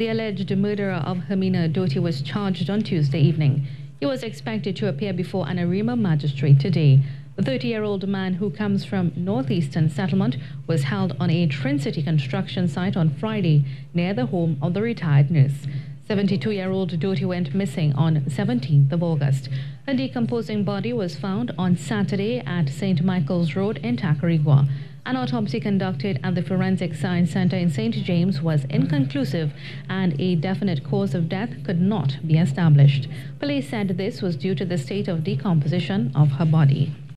The alleged murderer of Hermina Doughty was charged on Tuesday evening. He was expected to appear before an Arima magistrate today. The 30-year-old man who comes from northeastern settlement was held on a Trincity construction site on Friday near the home of the retired nurse. 72-year-old Doughty went missing on 17th of August. Her decomposing body was found on Saturday at St. Michael's Road in Tacarigua. An autopsy conducted at the Forensic Science Center in St. James was inconclusive and a definite cause of death could not be established. Police said this was due to the state of decomposition of her body.